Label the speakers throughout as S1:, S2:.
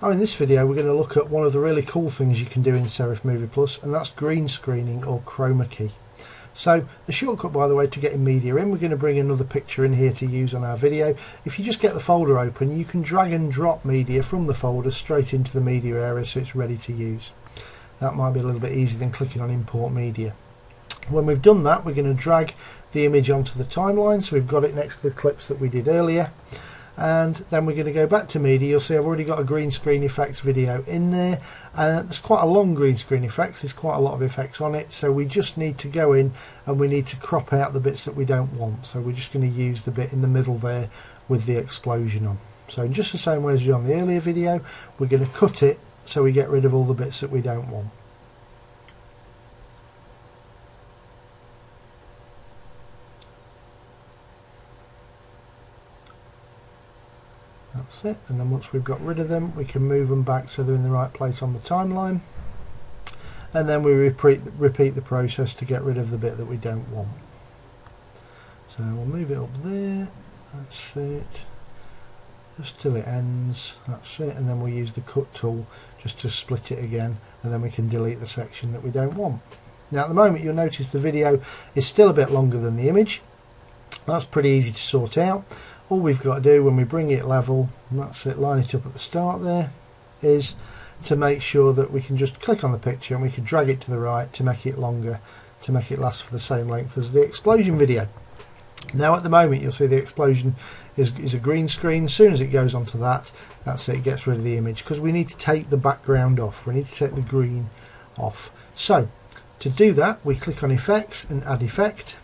S1: Now in this video we're going to look at one of the really cool things you can do in Serif Movie Plus and that's green screening or chroma key. So the shortcut by the way to getting media in, we're going to bring another picture in here to use on our video. If you just get the folder open you can drag and drop media from the folder straight into the media area so it's ready to use. That might be a little bit easier than clicking on import media. When we've done that we're going to drag the image onto the timeline so we've got it next to the clips that we did earlier and then we're going to go back to media. You'll see I've already got a green screen effects video in there. And uh, there's quite a long green screen effects. There's quite a lot of effects on it. So we just need to go in and we need to crop out the bits that we don't want. So we're just going to use the bit in the middle there with the explosion on. So in just the same way as we on the earlier video we're going to cut it so we get rid of all the bits that we don't want that's it. And then once we've got rid of them we can move them back so they're in the right place on the timeline. And then we repeat repeat the process to get rid of the bit that we don't want. So we'll move it up there. That's it. Just till it ends. That's it. And then we'll use the cut tool just to split it again. And then we can delete the section that we don't want. Now at the moment you'll notice the video is still a bit longer than the image. That's pretty easy to sort out all we've got to do when we bring it level and that's it line it up at the start there is to make sure that we can just click on the picture and we can drag it to the right to make it longer to make it last for the same length as the explosion video. Now at the moment you'll see the explosion is, is a green screen. As soon as it goes onto that that's it, it gets rid of the image because we need to take the background off. We need to take the green off. So to do that we click on effects and add effect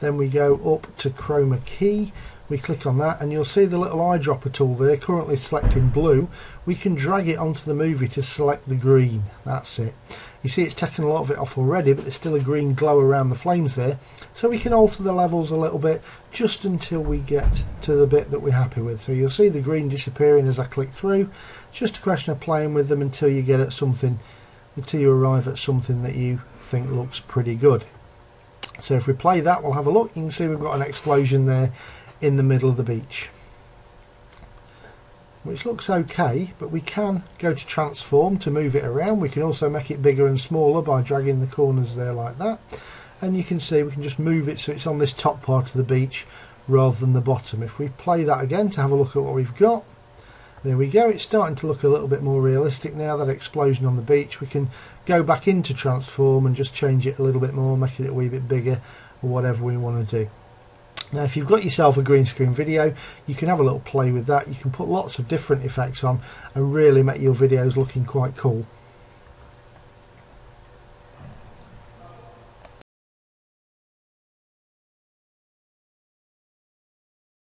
S1: then we go up to chroma key. We click on that and you'll see the little eyedropper tool there currently selecting blue. We can drag it onto the movie to select the green. That's it. You see it's taken a lot of it off already but there's still a green glow around the flames there. So we can alter the levels a little bit just until we get to the bit that we're happy with. So you'll see the green disappearing as I click through. Just a question of playing with them until you get at something until you arrive at something that you think looks pretty good so if we play that we'll have a look. You can see we've got an explosion there in the middle of the beach. Which looks okay but we can go to transform to move it around. We can also make it bigger and smaller by dragging the corners there like that. And you can see we can just move it so it's on this top part of the beach rather than the bottom. If we play that again to have a look at what we've got there we go. It's starting to look a little bit more realistic now that explosion on the beach. We can go back into transform and just change it a little bit more make it a wee bit bigger or whatever we want to do. Now if you've got yourself a green screen video you can have a little play with that. You can put lots of different effects on and really make your videos looking quite cool